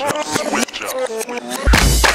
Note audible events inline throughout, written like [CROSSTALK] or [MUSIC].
Switch up. What's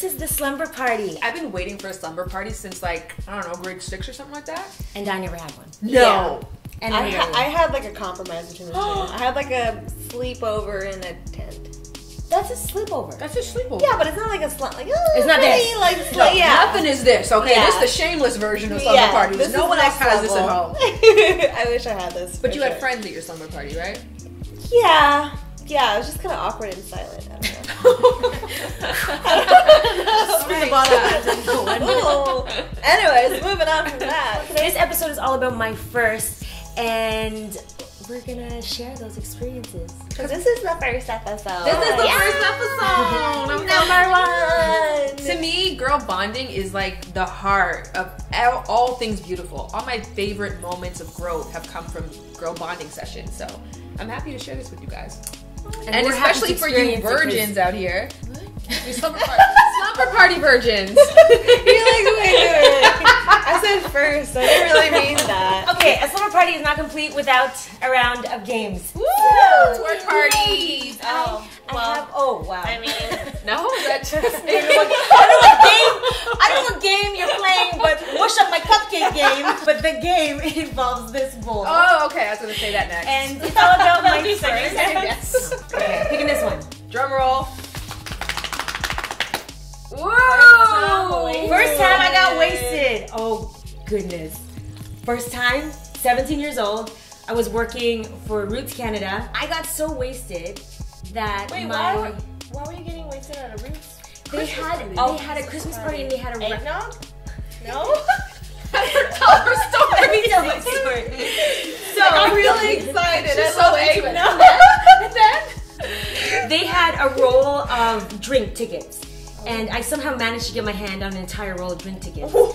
this is the slumber party. I've been waiting for a slumber party since like I don't know grade six or something like that. And I never had one. No, And I, I, ha- I had like a compromise between the two. [GASPS] I had like a sleepover in a tent. that's a sleepover. that's a sleepover. Yeah, but it's not like a slump. Like oh, It's not pretty, this. Like No, sli- yeah. nothing is this. Okay, Yeah. this is the shameless version of slumber Yeah, parties. No one else has this at home. [LAUGHS] I wish I had this. But for you had friends at your slumber party, right? Yeah. Yeah, it was just kind of awkward and silent. I don't know. [LAUGHS] Spin the bottle. [LAUGHS] Anyways, moving on from that. Today's episode is all about my first, and we're gonna share those experiences. Because this is the first episode. This is the Yeah. first episode. Number one. To me, girl bonding is like the heart of all, all things beautiful. All my favorite moments of growth have come from girl bonding sessions. So I'm happy to share this with you guys. And, we're especially for you experience it 'cause- virgins out here. You slumber party, slumber party virgins. [LAUGHS] You're like, wait, wait, wait. I said first. I didn't really mean that. Okay, a slumber party is not complete without a round of games. Woo! Parties. Oh, I well, have, oh wow. I mean, [LAUGHS] No, that just. [LAUGHS] I don't know what game. I don't know what game you're playing, but mush game. But the game [LAUGHS] involves this bowl, Oh, okay. I was gonna say that next. and it's all about my first. yes. Okay, picking this one. Drum roll. Whoa! First time I got wasted. Oh goodness. First time, 17 years old. I was working for Roots Canada. I got so wasted that wait, my why, why were you getting wasted at a Roots? they had party. they had a Christmas party and they had a Eggnog? No? [LAUGHS] [LAUGHS] Tell her story. Let me tell my story. So I'm really [LAUGHS] excited. She's so love into it. eggnog. [LAUGHS] And then? they had a roll of drink tickets. And I somehow managed to get my hand on an entire roll of drink tickets. Girl.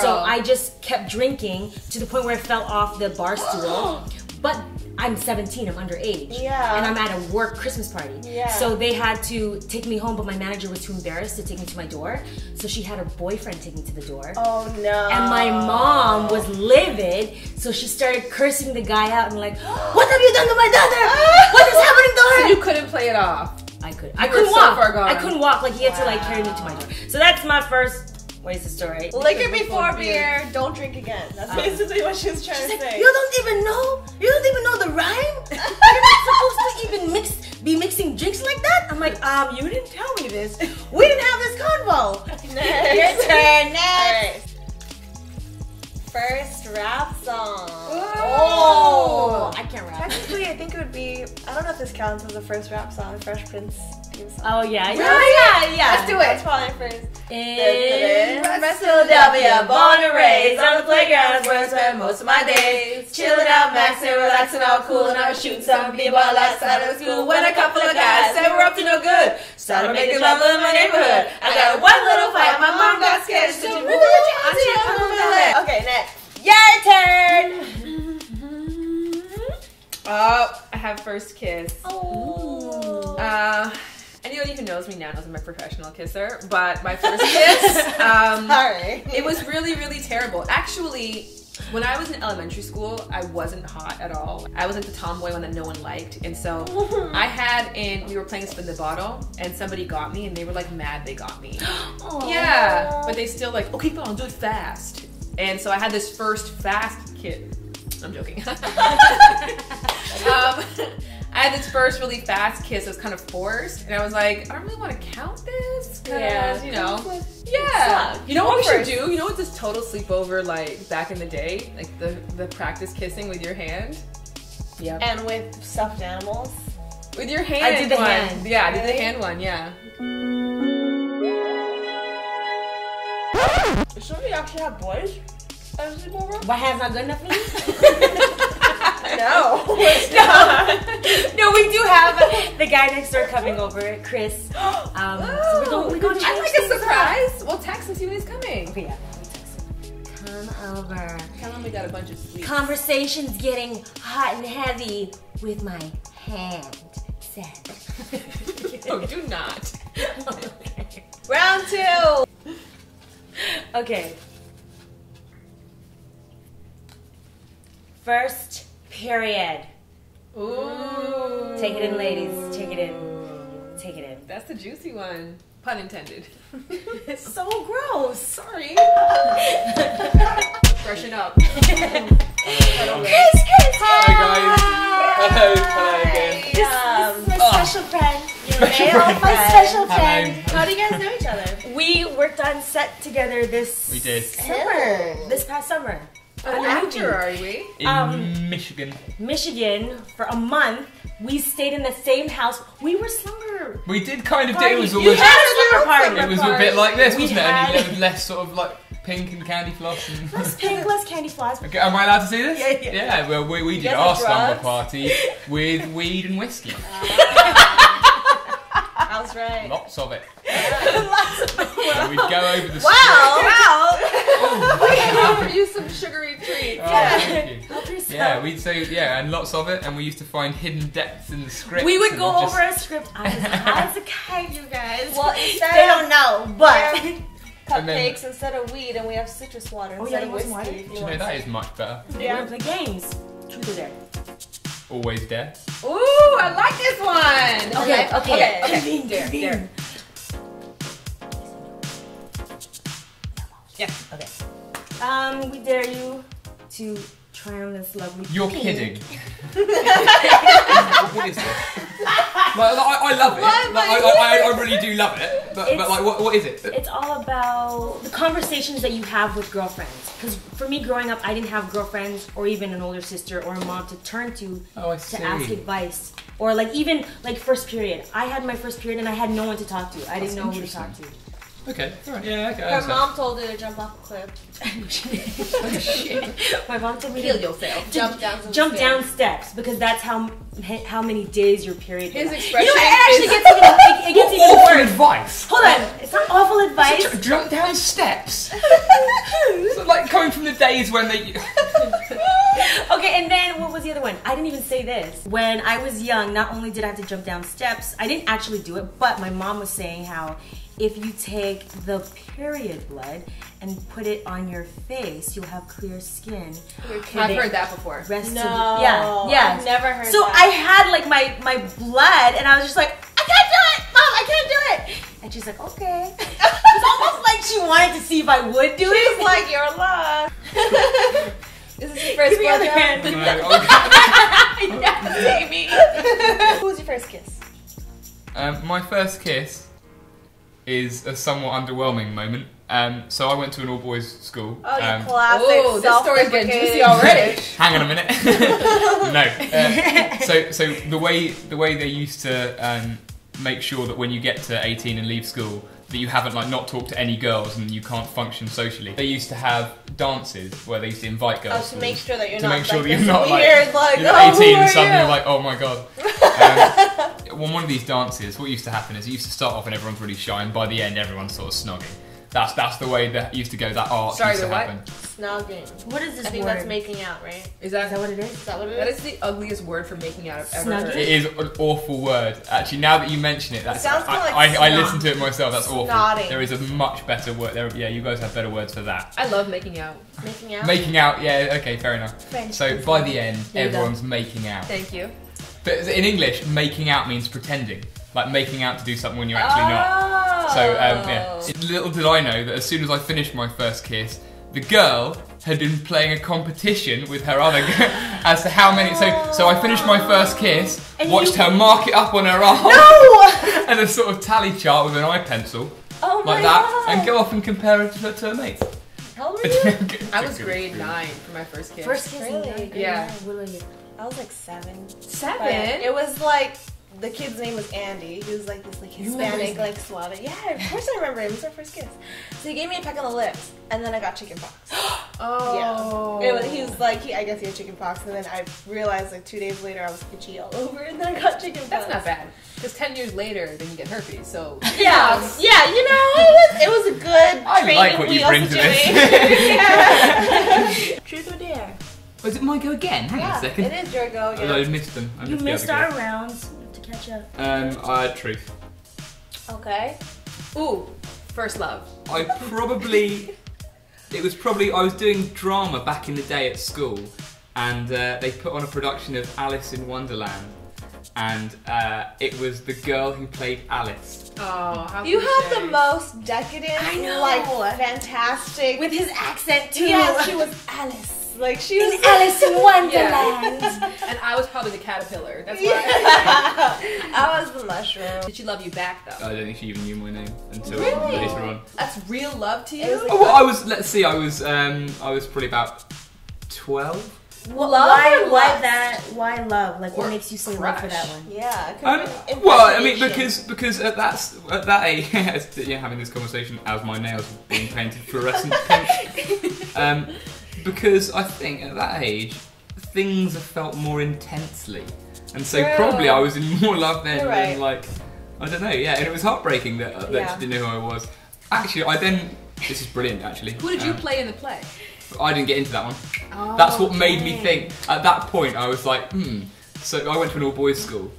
So I just kept drinking to the point where I fell off the bar stool. [GASPS] [GASPS] [GASPS] But I'm 17, I'm underage. Yeah. And I'm at a work Christmas party. Yeah. So they had to take me home, but my manager was too embarrassed to take me to my door. So she had her boyfriend take me to the door. Oh no. And my mom was livid, so she started cursing the guy out and like, "What have you done to my daughter? [GASPS] What is happening to her?" You couldn't play it off. I couldn't. I couldn't so walk. far gone. I couldn't walk. Like he had to like carry me to my door. So that's my first wasted story. Liquor before beer, don't drink again. That's basically what she was trying to like, say. you don't even know. You don't even know the rhyme. [LAUGHS] You're not supposed to even mix, be mixing drinks like that. I'm like, um, you didn't tell me this. We didn't have this convo. [LAUGHS] Next. Your turn. Next. First rap song. Oh, I can't rap. Technically, I think it would be. I don't know if this counts as the first rap song. Fresh Prince theme song. Oh yeah, yeah, Really? yeah, yeah. Let's do That's it. probably first. In West Philadelphia, born and raised on the playground is where I spend most of my days. Chilling out, maxing, relaxing, all cool, and I was shooting some b-ball outside of school. When a couple of guys said we're up to no good, started making trouble in my neighborhood. I got in one little fight, my mom got scared, she said, "Move it, auntie, I'm moving my leg." Okay, next. Your turn. [LAUGHS] Oh, I have first kiss. Oh. Uh, anyone who knows me now knows I'm a professional kisser, but my first kiss, [LAUGHS] um, Sorry. it was really, really terrible. Actually, when I was in elementary school, I wasn't hot at all. I was like the tomboy one that no one liked, and so I [LAUGHS] had and we were playing spin the bottle, and somebody got me, and they were like mad they got me. [GASPS] Yeah, but they still like, okay, fine, do it fast. And so I had this first fast kid. I'm joking. [LAUGHS] um, I had this first really fast kiss that was kind of forced, and I was like, I don't really want to count this, 'cause, Yeah. you know. Yeah. You know what we should do? You know what this total sleepover like back in the day, like the the practice kissing with your hand. Yep. And with stuffed animals. With your hand. I did the one. hand. Yeah, I did the hand one. Yeah. Should we actually have boys at a sleepover? My hand's not good enough for you? No. [LAUGHS] no, we do have the guy next door coming over, Chris. [GASPS] Um, so we're going, we're going to I like a surprise. We'll text and see when he's coming. Okay, yeah. let me text him. Come over. Tell him we got a bunch of sweets. Conversation's getting hot and heavy with my hand set. [LAUGHS] oh, do not. okay. [LAUGHS] Round two. Okay. First period. Ooh. Take it in, ladies. Take it in. Take it in. That's the juicy one. Pun intended. It's [LAUGHS] so gross. Sorry. [LAUGHS] Freshen up. [LAUGHS] Chris, Chris. Hi guys. Hello, hello again. This, Um, this is my special friend. Special friend. my special Hello. friend. How do you guys know each other? We worked on set together this We did. summer. This past summer. An actor, are we? In Um, Michigan. Michigan for a month. We stayed in the same house. We were slumber. We did kind of do. It party. was had a slumber party. It was a bit like this, We wasn't it? had- Only a little less sort of like pink and candy floss. And... Less pink, [LAUGHS] less candy floss. Okay, am I allowed to see this? Yeah, yeah. Yeah. well, we, we did our slumber party [LAUGHS] with weed and whiskey. How's right? [LAUGHS] Lots of it. So we'd go over the Wow. Oh. We offer you some sugary treats. Oh, thank you. Help yourself. Yeah, we'd say yeah, and lots of it, and we used to find hidden depths in the script. We would and go just- over a script. I was, I was a kite, you guys. Well, instead they don't know, but [LAUGHS] And then- Cupcakes instead of weed, and we have citrus water Oh, instead yeah, of you whiskey. some water? Do you you know that is much better. we're gonna play games. Truth or dare. Always there. Ooh, I like this one. Okay, okay, okay, okay. Convene, Dare, convene. dare. Yeah. Okay. Um, we dare you to try on this lovely. You're pink. kidding. [LAUGHS] what is this? Like, I, I love it. Like, I I, I, I really do love it. But, but like, what, what is it? It's all about the conversations that you have with girlfriends. Because for me, growing up, I didn't have girlfriends or even an older sister or a mom to turn to Oh, to ask advice. Or like even like first period. I had my first period and I had no one to talk to. I didn't know who to talk to. Okay. All right. Yeah. Okay. Her mom told her to jump off a cliff. Oh, [LAUGHS] oh, My mom told me Heal to yourself. Jump down. some jump stairs. down steps because that's how how many days your period. His expression You know, it actually is- gets even it, it gets even Awful worse. advice. Hold on, it's not awful advice. J- jump down steps. [LAUGHS] So, like coming from the days when they. [LAUGHS] [LAUGHS] Okay, and then what was the other one? I didn't even say this. When I was young, not only did I have to jump down steps, I didn't actually do it, but my mom was saying how if you take the period blood and put it on your face, you'll have clear skin. I've heard that before. Rest of No, the, yeah, yeah. I've never heard So that. I had like my my blood, and I was just like, I can't do it, mom, I can't do it. And she's like, okay. [LAUGHS] it's almost like she wanted to see if I would do it. She's like, you're alive. [LAUGHS] Is this your first Give me your other blowjob? hand. No, okay. [LAUGHS] yes, Amy. Who was your first kiss? Um, my first kiss is a somewhat underwhelming moment. Um, so I went to an all boys school. Oh, um, classic. Oh, this story's getting juicy already. [LAUGHS] hang on a minute. [LAUGHS] no. Uh, so so the way the way they used to um, make sure that when you get to 18 and leave school that you haven't like not talked to any girls and you can't function socially. They used to have dances where they used to invite girls. Oh, girls. to make sure that you're to not make sure like that you're not weird, like, you're oh, 18 and suddenly you? you're like, oh my god. Um, [LAUGHS] well, one of these dances, what used to happen is it used to start off and everyone's really shy, and by the end everyone's sort of snogging. That's that's the way that used to go. That art Sorry, used to what? happen. Snogging. What is this I think word? that's making out, right? Is Is that that what it is? Is that what it that is? is the ugliest word for making out I've ever Snugging? heard. It is an awful word. Actually, now that you mention it, that's sounds I, kinda like I, I snot. listened to it myself. That's awful. Snotting. There is a much better word. There, yeah, you guys have better words for that. I love making out. Making out. Making out. Yeah. Okay. Fair enough. French. So by the end, There you go. everyone's making out. Thank you. But in English, making out means pretending, like making out to do something when you're actually not. Oh. So um, yeah, little did I know that as soon as I finished my first kiss, the girl had been playing a competition with her other girl [LAUGHS] as to how many. So so I finished my first kiss, And watched you- her mark it up on her arm, No! [LAUGHS] and a sort of tally chart with an eye pencil Oh like that, god! and go off and compare it to her, to her mates. How [LAUGHS] old were you? I was grade nine for my first kiss. First kiss. Really? in ninth grade. Yeah. What about you? I was like seven. Seven. But it was like the kid's name was Andy. He was like this like Hispanic, like suave. Yeah, of [LAUGHS] course I remember him. It was our first kiss. So he gave me a peck on the lips, and then I got chicken pox. oh. [GASPS] Yeah. It was, he was like, he, I guess he had chicken pox, and then I realized like two days later I was itchy all [LAUGHS] over, and then I got chicken pox. That's not bad. Because ten years later, then you get herpes. So [LAUGHS] Yeah, yeah, you know, it was it was a good I training like what you bring to this. situation. Yeah. Truth or dare? Was it my go again? Hang on Yeah, a second. it is your go I again. missed them. I You missed our rounds. You have to catch up. Um, I had truth. Okay. ooh, first love. I probably. [LAUGHS] It was probably. I was doing drama back in the day at school, and uh, they put on a production of Alice in Wonderland, and uh, it was the girl who played Alice. Oh, how You have the most decadent, I know. like fantastic. With his accent too. yeah, she was Alice. Like she was Alice in [LAUGHS] Wonderland. And I was probably the caterpillar. That's Yeah. why. [LAUGHS] I was the mushroom. Did she love you back though? I don't think she even knew my name until Really? later on. That's real love to you. It was Oh, well, I was. Let's see. I was. Um, I was probably about twelve. Well, Love why, or why lust? that? Why love? Like, what makes you say love for that one? Yeah. it Um, well, I mean, because because at that s- at that age, [LAUGHS] yeah, having this conversation as my nails being painted fluorescent pink. [LAUGHS] Um, because I think at that age, things have felt more intensely, and so True. probably I was in more love then You're than right. like I don't know. Yeah, and it was heartbreaking that, that Yeah. she didn't know who I was. Actually, I then. This is brilliant, actually. Who did you Um, play in the play? I didn't get into that one. Oh, That's what made me think. At that point, I was like, hmm. So I went to an all boys school,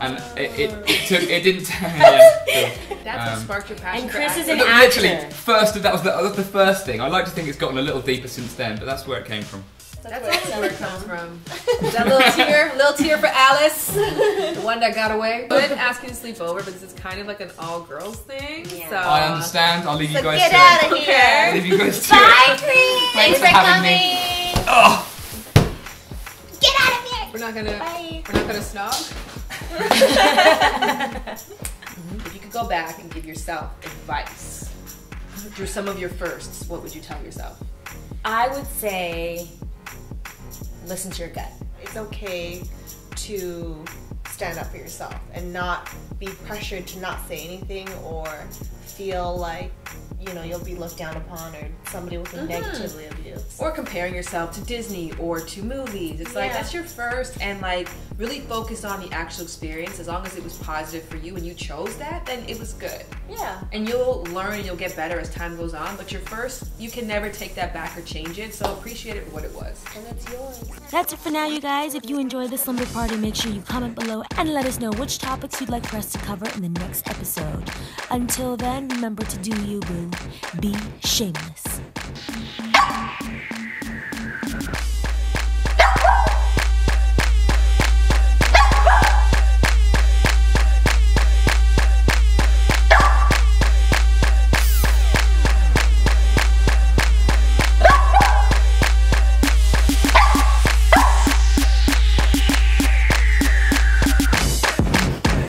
and it, it, it took. It didn't. [LAUGHS] yeah, so- That's what Um, sparked your passion. and for Chris is acting. an Look, actor. literally, first that was the, that was the first thing. I like to think it's gotten a little deeper since then, but that's where it came from. That's where it always where it comes comes from. [LAUGHS] that little tear, little tear for Alice, [LAUGHS] the one that got away. I didn't ask you to sleep over, but this is kind of like an all girls thing. Yeah. So I understand. I'll leave you So guys get to out it. of Okay. I'll here. leave you guys to Bye, it. Chris. Thanks for having me. Oh, Get out of here. We're not gonna. Bye. We're not gonna snog. [LAUGHS] if you could go back and give yourself advice through some of your firsts, what would you tell yourself? I would say, listen to your gut. It's okay to stand up for yourself and not be pressured to not say anything or feel like you know you'll be looked down upon or somebody will think mm-hmm. negatively of you. Or comparing yourself to Disney or to movies. It's like that's your first and like really focus on the actual experience. As long as it was positive for you and you chose that, then it was good. Yeah. And you'll learn and you'll get better as time goes on. But your first, you can never take that back or change it. So appreciate it for what it was. And it's yours. That's it for now, you guys. If you enjoyed this slumber party, make sure you comment below and let us know which topics you'd like for us to cover in the next episode. Until then, remember to do you, boo. Be shameless.